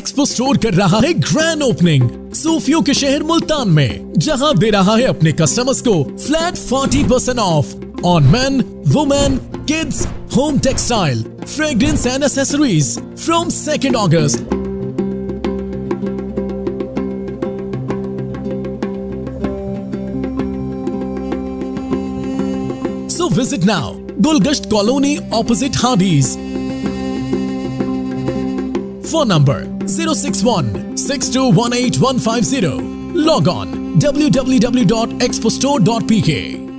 Expo store कर रहा है ग्रैंड ओपनिंग सूफियों के शहर मुल्तान में जहाँ दे रहा है अपने कस्टमर्स को flat 40 percent off on man women kids home textile fragrance and accessories from second August So visit now, Gulgasht Colony opposite Hardee's. Phone number 061 6218 150. Log on www.expostore.pk.